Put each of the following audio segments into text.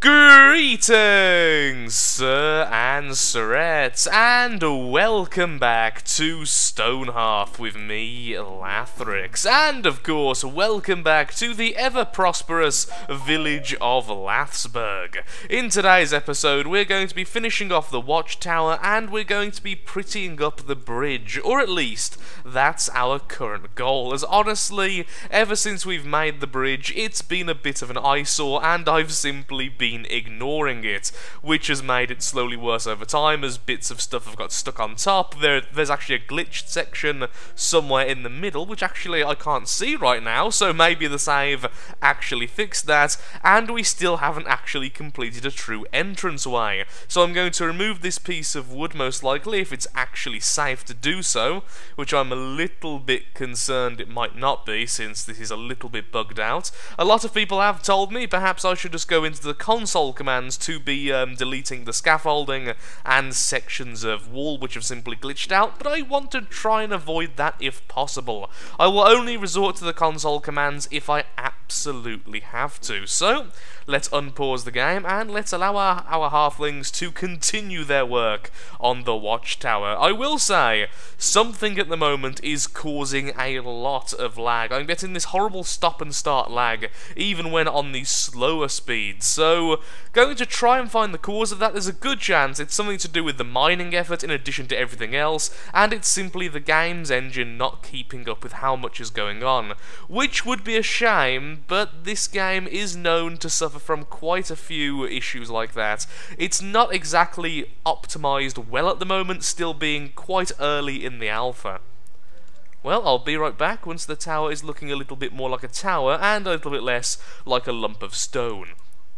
Greetings, sir and sirettes, and welcome back to Stonehearth with me, Lathrix, and of course, welcome back to the ever-prosperous village of Lathsburg. In today's episode, we're going to be finishing off the watchtower, and we're going to be prettying up the bridge, or at least, that's our current goal, as honestly, ever since we've made the bridge, it's been a bit of an eyesore, and I've simply been been ignoring it, which has made it slowly worse over time as bits of stuff have got stuck on top. There, there's actually a glitched section somewhere in the middle, which actually I can't see right now, so maybe the save actually fixed that, and we still haven't actually completed a true entranceway. So I'm going to remove this piece of wood most likely if it's actually safe to do so, which I'm a little bit concerned it might not be since this is a little bit bugged out. A lot of people have told me perhaps I should just go into the console commands to be um, deleting the scaffolding and sections of wall which have simply glitched out, but I want to try and avoid that if possible. I will only resort to the console commands if I absolutely have to. So, let's unpause the game and let's allow our, our halflings to continue their work on the watchtower. I will say, something at the moment is causing a lot of lag. I'm getting this horrible stop and start lag, even when on the slower speeds. So, going to try and find the cause of that. There's a good chance it's something to do with the mining effort in addition to everything else, and it's simply the game's engine not keeping up with how much is going on. Which would be a shame, but this game is known to suffer from quite a few issues like that. It's not exactly optimized well at the moment, still being quite early in the alpha. Well, I'll be right back once the tower is looking a little bit more like a tower and a little bit less like a lump of stone.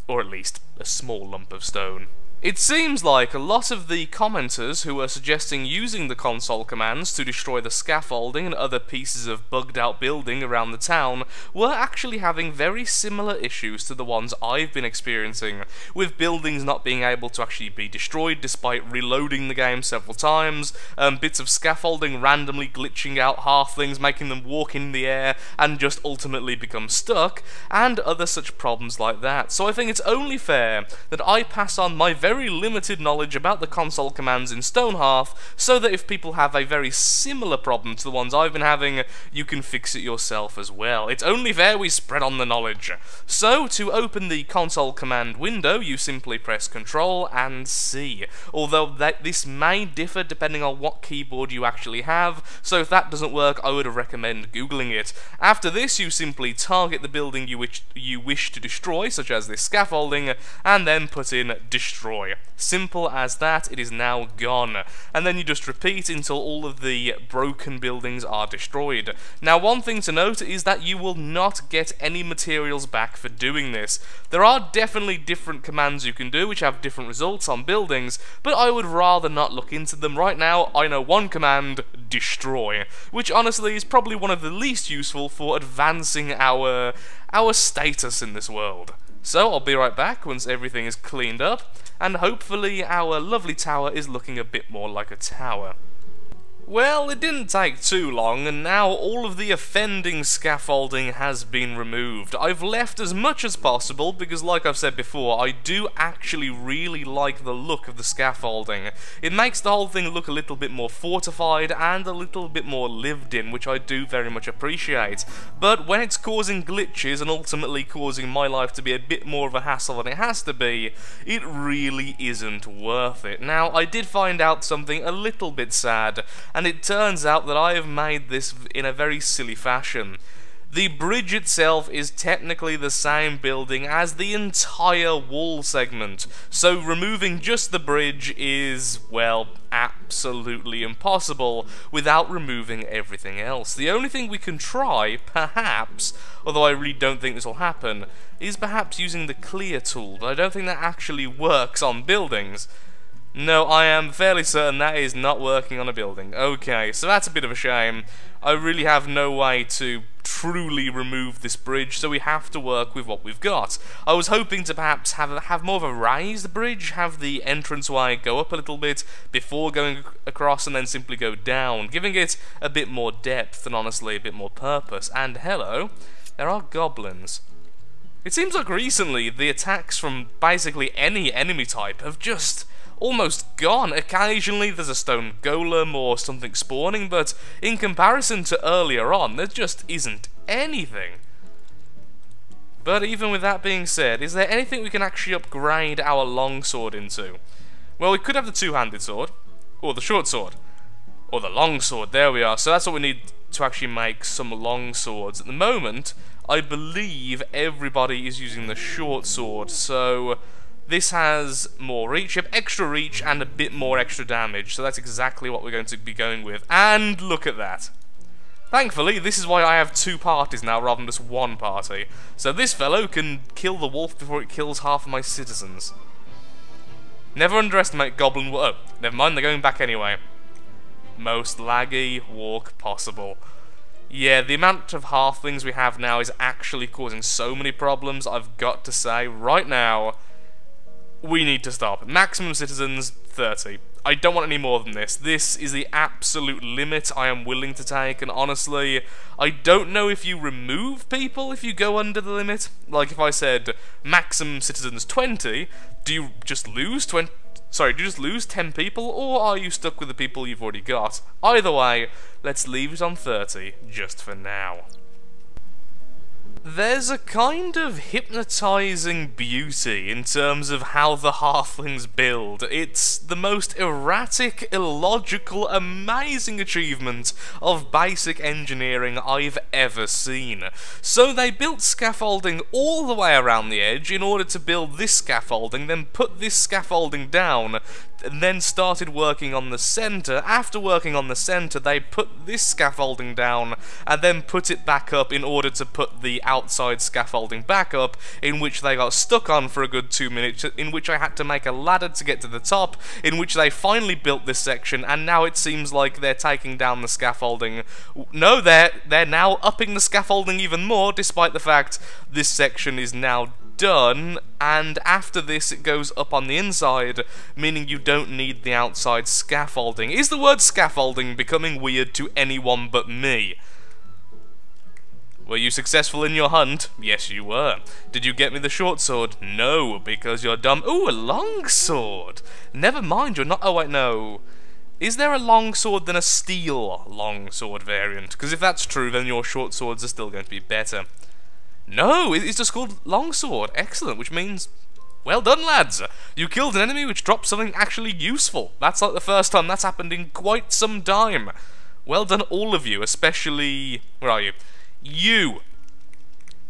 Or at least, a small lump of stone. It seems like a lot of the commenters who were suggesting using the console commands to destroy the scaffolding and other pieces of bugged out building around the town were actually having very similar issues to the ones I've been experiencing, with buildings not being able to actually be destroyed despite reloading the game several times, um, bits of scaffolding randomly glitching out halflings, making them walk in the air and just ultimately become stuck, and other such problems like that. So I think it's only fair that I pass on my very very limited knowledge about the console commands in Stonehearth, so that if people have a very similar problem to the ones I've been having, you can fix it yourself as well. It's only fair we spread on the knowledge. So, to open the console command window, you simply press Control and C, although that this may differ depending on what keyboard you actually have, so if that doesn't work, I would recommend googling it. After this, you simply target the building you wish, you wish to destroy, such as this scaffolding, and then put in Destroy Simple as that, it is now gone. And then you just repeat until all of the broken buildings are destroyed. Now one thing to note is that you will not get any materials back for doing this. There are definitely different commands you can do which have different results on buildings, but I would rather not look into them. Right now, I know one command, destroy, which honestly is probably one of the least useful for advancing our our status in this world. So I'll be right back once everything is cleaned up, and hopefully our lovely tower is looking a bit more like a tower. Well, it didn't take too long, and now all of the offending scaffolding has been removed. I've left as much as possible, because like I've said before, I do actually really like the look of the scaffolding. It makes the whole thing look a little bit more fortified and a little bit more lived in, which I do very much appreciate. But when it's causing glitches and ultimately causing my life to be a bit more of a hassle than it has to be, it really isn't worth it. Now, I did find out something a little bit sad, and it turns out that I have made this in a very silly fashion. The bridge itself is technically the same building as the entire wall segment, so removing just the bridge is, well, absolutely impossible without removing everything else. The only thing we can try, perhaps, although I really don't think this will happen, is perhaps using the clear tool, but I don't think that actually works on buildings. No, I am fairly certain that is not working on a building. Okay, so that's a bit of a shame. I really have no way to truly remove this bridge, so we have to work with what we've got. I was hoping to perhaps have have more of a raised bridge, have the entranceway go up a little bit before going across and then simply go down, giving it a bit more depth and honestly a bit more purpose. And hello, there are goblins. It seems like recently the attacks from basically any enemy type have just almost gone. Occasionally there's a stone golem or something spawning, but in comparison to earlier on, there just isn't anything. But even with that being said, is there anything we can actually upgrade our longsword into? Well, we could have the two-handed sword, or the short sword, or the long sword, there we are. So that's what we need to actually make some long swords. At the moment, I believe everybody is using the short sword, so this has more reach, you have extra reach and a bit more extra damage, so that's exactly what we're going to be going with. And look at that. Thankfully, this is why I have two parties now rather than just one party. So this fellow can kill the wolf before it kills half of my citizens. Never underestimate Goblin... Oh, never mind, they're going back anyway. Most laggy walk possible. Yeah, the amount of halflings we have now is actually causing so many problems, I've got to say, right now, we need to stop. Maximum citizens, 30. I don't want any more than this. This is the absolute limit I am willing to take, and honestly, I don't know if you remove people if you go under the limit. Like, if I said maximum citizens 20, do you just lose 20? Sorry, do you just lose 10 people, or are you stuck with the people you've already got? Either way, let's leave it on 30, just for now. There's a kind of hypnotizing beauty in terms of how the halflings build. It's the most erratic, illogical, amazing achievement of basic engineering I've ever seen. So they built scaffolding all the way around the edge in order to build this scaffolding, then put this scaffolding down and then started working on the centre. After working on the centre, they put this scaffolding down and then put it back up in order to put the outside scaffolding back up, in which they got stuck on for a good two minutes, in which I had to make a ladder to get to the top, in which they finally built this section, and now it seems like they're taking down the scaffolding. No, they're, they're now upping the scaffolding even more, despite the fact this section is now done, and after this it goes up on the inside, meaning you don't need the outside scaffolding. Is the word scaffolding becoming weird to anyone but me? Were you successful in your hunt? Yes, you were. Did you get me the short sword? No, because you're dumb. Ooh, a long sword! Never mind, you're not- oh wait, no. Is there a long sword than a steel long sword variant? Because if that's true, then your short swords are still going to be better. No, it's just called Longsword. Excellent, which means... Well done, lads! You killed an enemy which dropped something actually useful. That's like the first time that's happened in quite some time. Well done, all of you, especially... Where are you? You!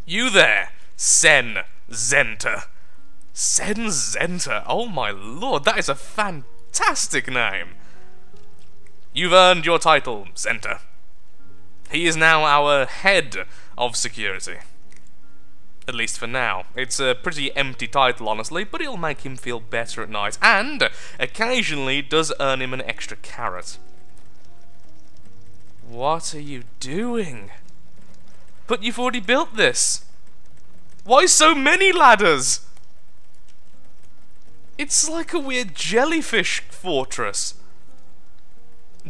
You there! Sen Zenta. Sen Zenta. Oh my lord, that is a fantastic name. You've earned your title, Zenta. He is now our head of security. At least for now. It's a pretty empty title, honestly, but it'll make him feel better at night, and occasionally does earn him an extra carrot. What are you doing? But you've already built this. Why so many ladders? It's like a weird jellyfish fortress.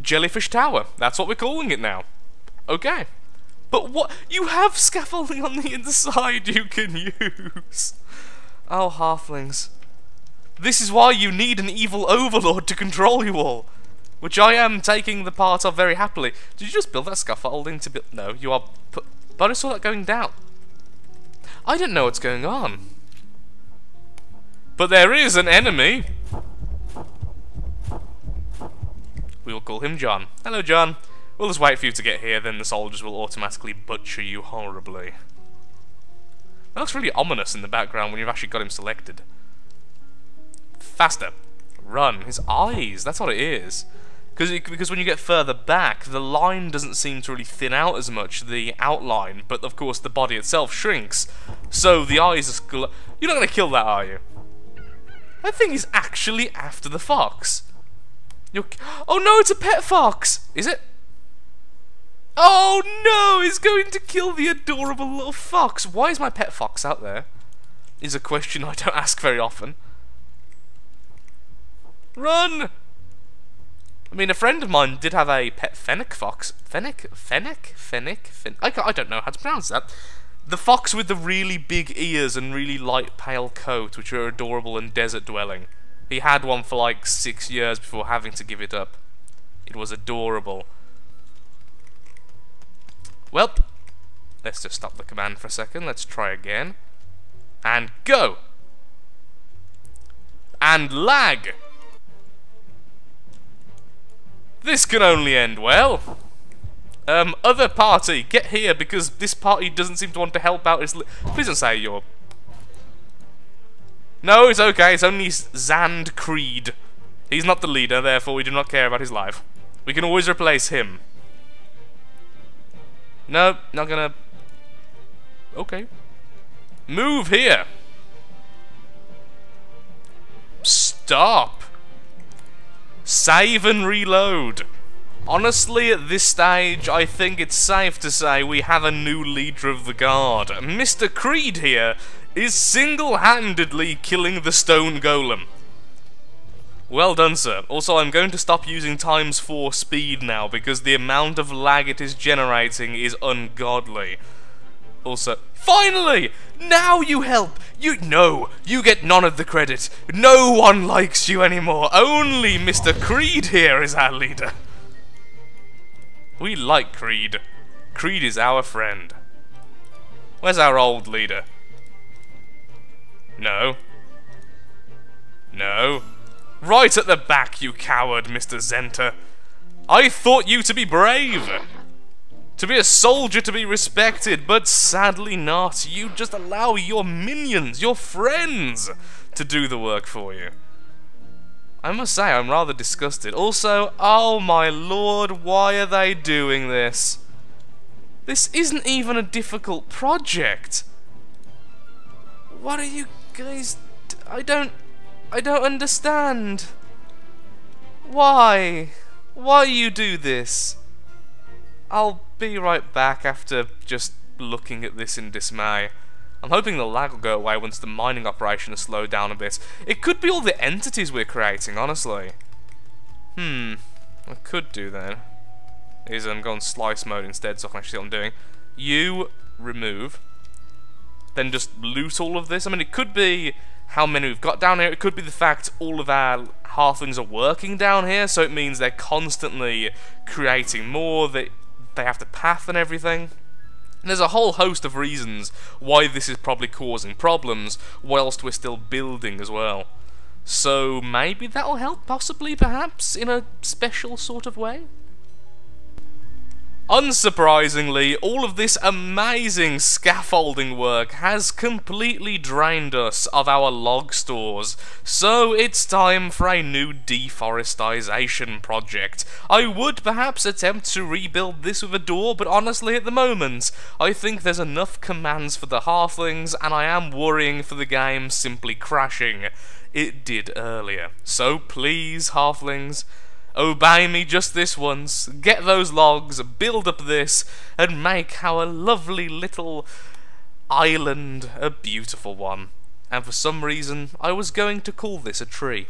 Jellyfish Tower. That's what we're calling it now. Okay. But what? You have scaffolding on the inside you can use. Oh, halflings. This is why you need an evil overlord to control you all. Which I am taking the part of very happily. Did you just build that scaffolding to build... No, you are... But I saw that going down. I don't know what's going on. But there is an enemy. We will call him John. Hello, John. We'll just wait for you to get here, then the soldiers will automatically butcher you horribly. That looks really ominous in the background when you've actually got him selected. Faster. Run. His eyes, that's what it is. Because because when you get further back, the line doesn't seem to really thin out as much, the outline, but of course the body itself shrinks. So the eyes are... You're not going to kill that, are you? That thing is actually after the fox. You're... Oh no, it's a pet fox! Is it? Oh no, he's going to kill the adorable little fox. Why is my pet fox out there? Is a question I don't ask very often. Run! I mean, a friend of mine did have a pet fennec fox. Fennec? Fennec? Fennec? Fen I, I don't know how to pronounce that. The fox with the really big ears and really light pale coat, which are adorable and desert dwelling. He had one for like six years before having to give it up. It was adorable. Well, let's just stop the command for a second. Let's try again. And go! And lag! This can only end well. Um, other party, get here because this party doesn't seem to want to help out. Please don't say you're... No, it's okay, it's only Zand Creed. He's not the leader, therefore we do not care about his life. We can always replace him. No, not gonna... Okay. Move here! Stop! Save and reload. Honestly, at this stage, I think it's safe to say we have a new leader of the guard. Mr. Creed here is single-handedly killing the stone golem. Well done, sir. Also, I'm going to stop using times 4 speed now, because the amount of lag it is generating is ungodly. Also, finally! Now you help! You- no! You get none of the credit. No one likes you anymore. Only Mr. Creed here is our leader. We like Creed. Creed is our friend. Where's our old leader? No. No. Right at the back, you coward, Mr. Zenta. I thought you to be brave. To be a soldier to be respected, but sadly not. You just allow your minions, your friends, to do the work for you. I must say, I'm rather disgusted. Also, oh my lord, why are they doing this? This isn't even a difficult project. What are you guys... I don't... I don't understand. Why? Why you do this? I'll be right back after just looking at this in dismay. I'm hoping the lag will go away once the mining operation has slowed down a bit. It could be all the entities we're creating, honestly. Hmm. I could do that. Is I'm going slice mode instead so I can actually see what I'm doing. You remove. Then just loot all of this. I mean, it could be how many we've got down here. It could be the fact all of our halflings are working down here, so it means they're constantly creating more, they, they have to path and everything. And there's a whole host of reasons why this is probably causing problems, whilst we're still building as well. So maybe that'll help, possibly, perhaps, in a special sort of way? Unsurprisingly, all of this amazing scaffolding work has completely drained us of our log stores, so it's time for a new deforestation project. I would perhaps attempt to rebuild this with a door, but honestly at the moment, I think there's enough commands for the halflings, and I am worrying for the game simply crashing. It did earlier. So please, halflings, Oh, Obey me just this once, get those logs, build up this, and make our lovely little island a beautiful one. And for some reason, I was going to call this a tree.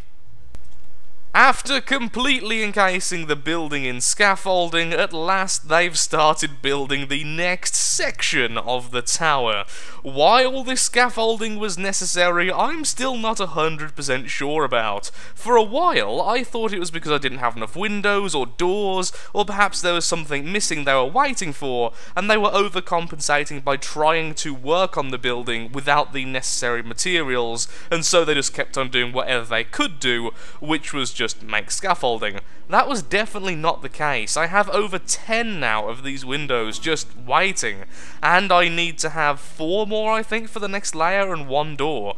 After completely encasing the building in scaffolding, at last they've started building the next section of the tower. Why all this scaffolding was necessary, I'm still not 100% sure about. For a while, I thought it was because I didn't have enough windows or doors, or perhaps there was something missing they were waiting for, and they were overcompensating by trying to work on the building without the necessary materials, and so they just kept on doing whatever they could do, which was just make scaffolding. That was definitely not the case. I have over 10 now of these windows just waiting, and I need to have 4 more, I think, for the next layer and one door.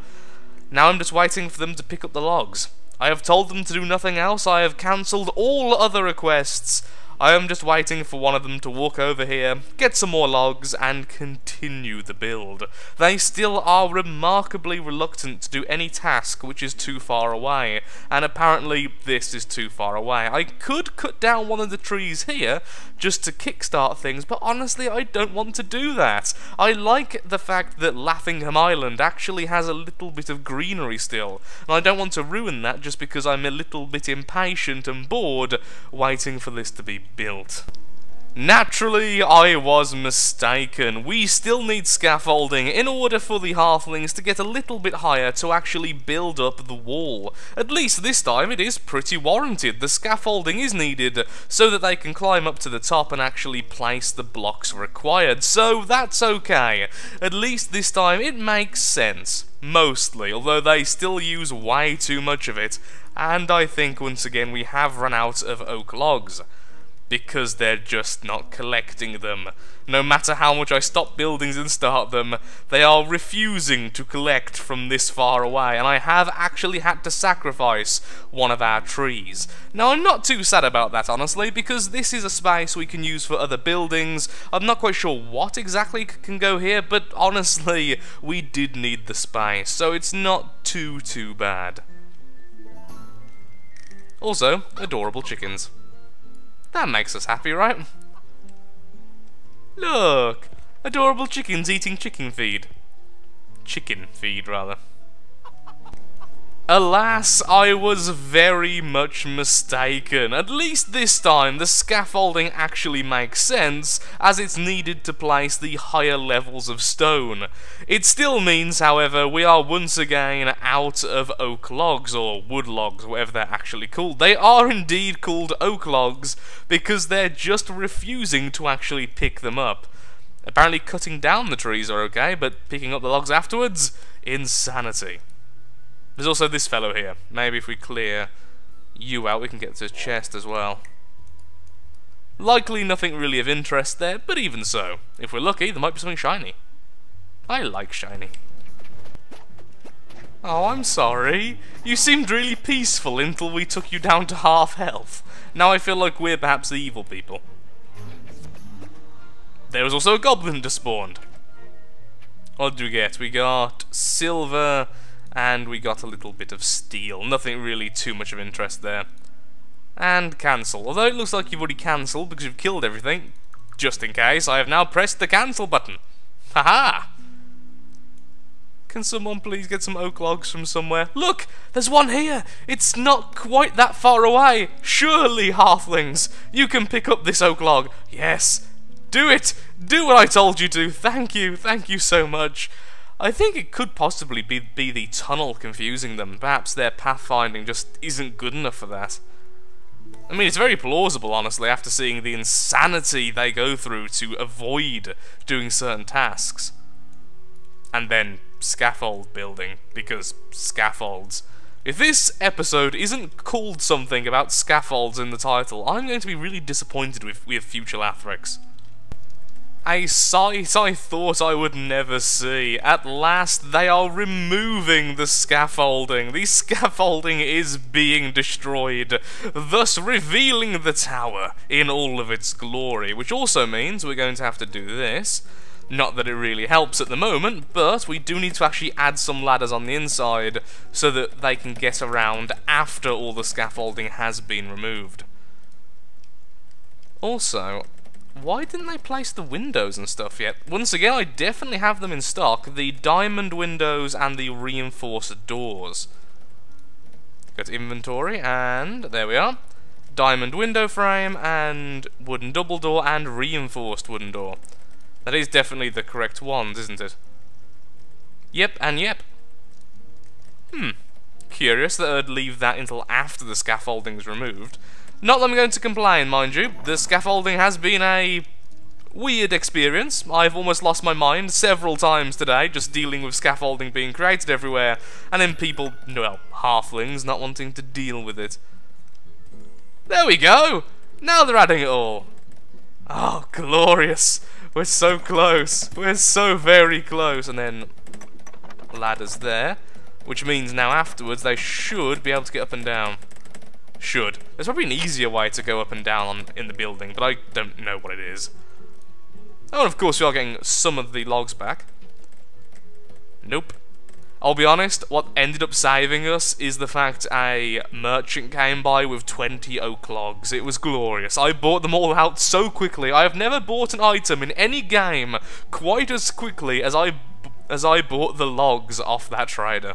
Now I'm just waiting for them to pick up the logs. I have told them to do nothing else, I have cancelled all other requests, I am just waiting for one of them to walk over here, get some more logs, and continue the build. They still are remarkably reluctant to do any task which is too far away, and apparently this is too far away. I could cut down one of the trees here, just to kickstart things, but honestly I don't want to do that. I like the fact that Lathingham Island actually has a little bit of greenery still, and I don't want to ruin that just because I'm a little bit impatient and bored waiting for this to be built. Naturally, I was mistaken. We still need scaffolding in order for the halflings to get a little bit higher to actually build up the wall. At least this time it is pretty warranted. The scaffolding is needed so that they can climb up to the top and actually place the blocks required. So that's okay. At least this time it makes sense. Mostly, although they still use way too much of it. And I think once again we have run out of oak logs because they're just not collecting them. No matter how much I stop buildings and start them, they are refusing to collect from this far away, and I have actually had to sacrifice one of our trees. Now, I'm not too sad about that, honestly, because this is a space we can use for other buildings. I'm not quite sure what exactly can go here, but honestly, we did need the space, so it's not too, too bad. Also, adorable chickens. That makes us happy, right? Look! Adorable chickens eating chicken feed. Chicken feed, rather. Alas, I was very much mistaken. At least this time, the scaffolding actually makes sense, as it's needed to place the higher levels of stone. It still means, however, we are once again out of oak logs, or wood logs, whatever they're actually called. They are indeed called oak logs, because they're just refusing to actually pick them up. Apparently cutting down the trees are okay, but picking up the logs afterwards? Insanity. There's also this fellow here. Maybe if we clear you out, we can get to his chest as well. Likely nothing really of interest there, but even so, if we're lucky, there might be something shiny. I like shiny. Oh, I'm sorry. You seemed really peaceful until we took you down to half health. Now I feel like we're perhaps the evil people. There was also a goblin despawned. What did we get? We got silver, and we got a little bit of steel. Nothing really too much of interest there. And cancel. Although it looks like you've already cancelled because you've killed everything. Just in case, I have now pressed the cancel button. Haha! Can someone please get some oak logs from somewhere? Look! There's one here! It's not quite that far away! Surely, halflings, you can pick up this oak log. Yes! Do it! Do what I told you to! Thank you, thank you so much. I think it could possibly be, be the tunnel confusing them. Perhaps their pathfinding just isn't good enough for that. I mean, it's very plausible, honestly, after seeing the insanity they go through to avoid doing certain tasks. And then scaffold building, because scaffolds. If this episode isn't called something about scaffolds in the title, I'm going to be really disappointed with, with future Lathrix. A sight I thought I would never see. At last, they are removing the scaffolding. The scaffolding is being destroyed, thus revealing the tower in all of its glory, which also means we're going to have to do this. Not that it really helps at the moment, but we do need to actually add some ladders on the inside so that they can get around after all the scaffolding has been removed. Also, why didn't they place the windows and stuff yet? Once again, I definitely have them in stock. The diamond windows and the reinforced doors. Go to inventory, and there we are. Diamond window frame, and wooden double door, and reinforced wooden door. That is definitely the correct ones, isn't it? Yep, and yep. Hmm. Curious that I'd leave that until after the scaffolding's removed. Not that I'm going to complain, mind you. The scaffolding has been a weird experience. I've almost lost my mind several times today, just dealing with scaffolding being created everywhere, and then people, well, halflings, not wanting to deal with it. There we go! Now they're adding it all. Oh, glorious. We're so close. We're so very close. And then ladders there, which means now afterwards they should be able to get up and down. Should. There's probably an easier way to go up and down in the building, but I don't know what it is. Oh, and of course we are getting some of the logs back. Nope. I'll be honest, what ended up saving us is the fact a merchant came by with 20 oak logs. It was glorious. I bought them all out so quickly. I have never bought an item in any game quite as quickly as I as I bought the logs off that trader.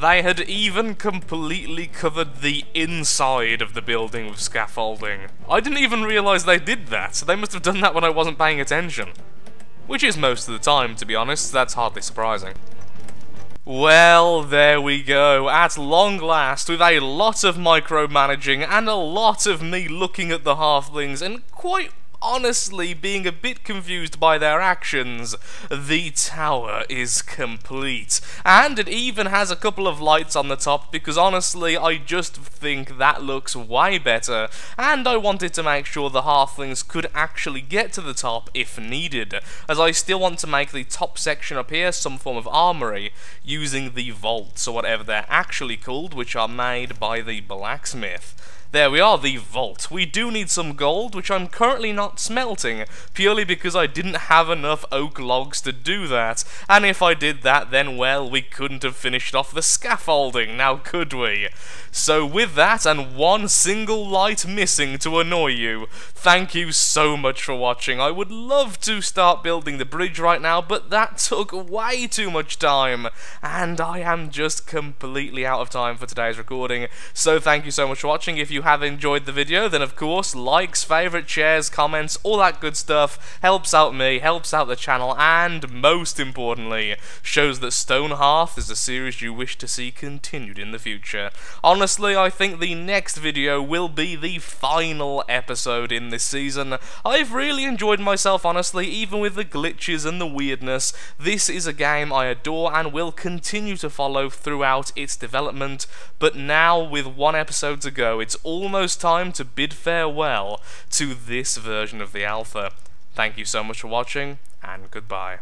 They had even completely covered the inside of the building with scaffolding. I didn't even realise they did that, they must have done that when I wasn't paying attention. Which is most of the time, to be honest, that's hardly surprising. Well, there we go. At long last, with a lot of micromanaging and a lot of me looking at the halflings and quite honestly being a bit confused by their actions. The tower is complete. And it even has a couple of lights on the top because honestly I just think that looks way better and I wanted to make sure the halflings could actually get to the top if needed as I still want to make the top section up here some form of armory using the vaults or whatever they're actually called which are made by the blacksmith. There we are, the vault. We do need some gold, which I'm currently not smelting, purely because I didn't have enough oak logs to do that. And if I did that, then, well, we couldn't have finished off the scaffolding, now could we? So with that, and one single light missing to annoy you, thank you so much for watching. I would love to start building the bridge right now, but that took way too much time, and I am just completely out of time for today's recording. So thank you so much for watching. If you have enjoyed the video, then of course, likes, favourite, shares, comments, all that good stuff helps out me, helps out the channel, and most importantly, shows that Stonehearth is a series you wish to see continued in the future. Honestly, I think the next video will be the final episode in this season. I've really enjoyed myself, honestly, even with the glitches and the weirdness. This is a game I adore and will continue to follow throughout its development, but now with one episode to go, it's almost time to bid farewell to this version of the alpha. Thank you so much for watching, and goodbye.